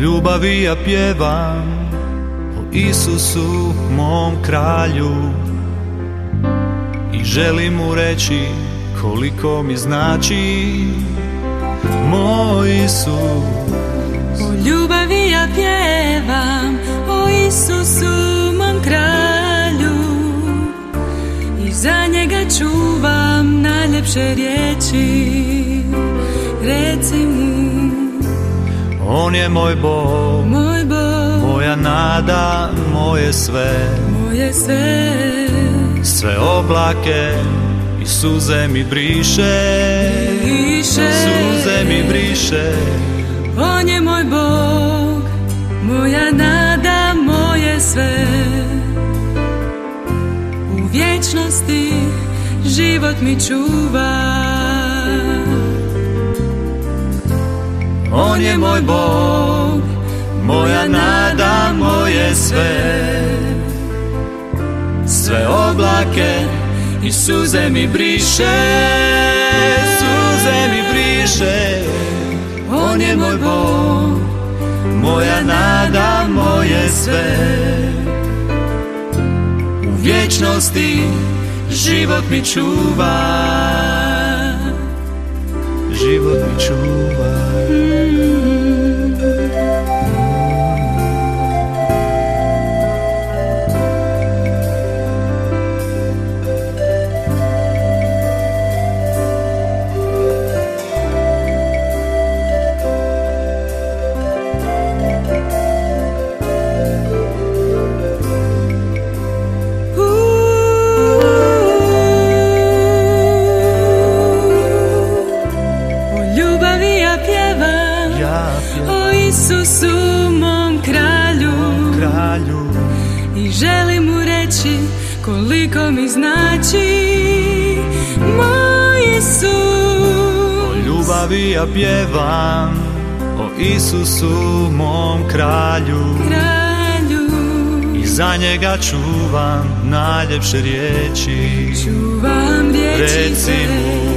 ljubavi ja pjevam O Isusu, mom kralju. I želim mu reći koliko mi znači Moj Isus. O ljubavi ja pjevam O Isusu, mom kralju. I za njega čuvam najljepše riječi. Reci mu On je moj Bog, Moj Bog, moja nada, moje sve. Moje sve. Sve oblake i suze mi briše. Briše. Suze mi briše. On je moj Bog, moja nada, moje sve. U vječnosti život mi čuva On je moj Bog, moja nada, moje sve. Sve oblake i suze mi briše Suze mi briše. On je moj Bog, moja nada, moje sve. U vječnosti život mi čuva. Život mi čuva kralju I želim mu reći koliko mi znači. Moj Isus O ljubavi ja pjevam O Isusu mom kralju. Kralju. I za njega čuvam najljepše riječi. Čuvam riječi Reci mu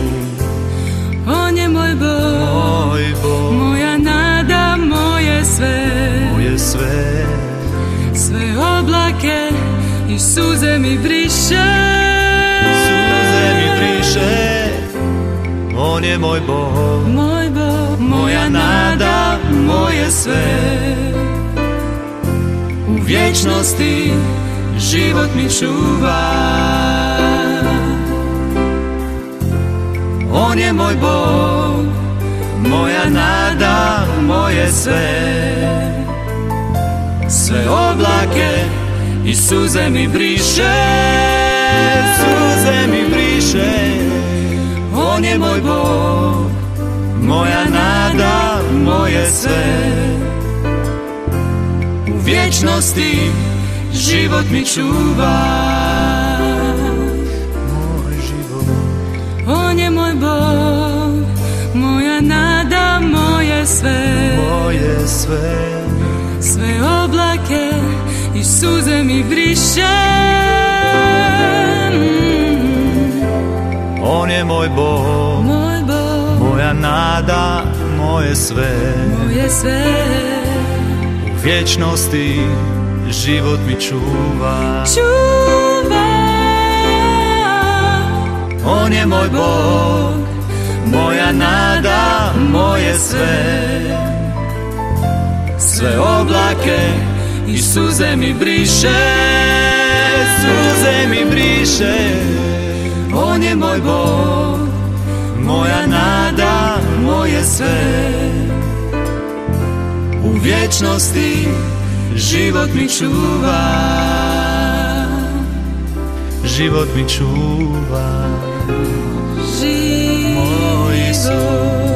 On je moj Bog. Moj Bog, suze mi briše. Suze mi briše. On je moj Bog. Moj Bog, Moja nada, moje sve. U vječnosti život mi čuva. On je moj Bog, moja nada, moje sve. Sve oblake i suze mi briše Suze mi briše. On je moj Bog, moja nada, moje sve. U vječnosti život mi čuva briše On je moj Bog, Moj Bog, moja nada, moje sve. Moje sve. U vječnosti život mi čuva. Čuva. On je moj Bog, moja nada, moje sve. Sve oblake i suze mi briše Suze mi briše. On je moj Bog, moja nada, moje sve. U vječnosti život mi čuva. Život mi čuva. Moj Isus